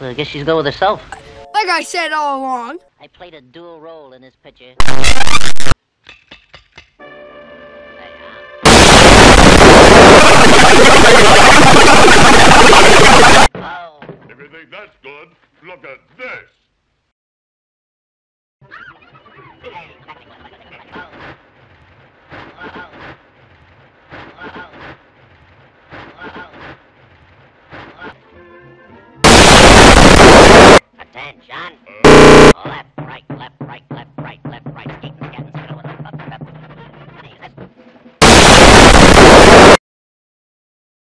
Well, I guess she's going with herself. Like I said all along. I played a dual role in this picture. Oh. If you think that's good, look at this. attention. Left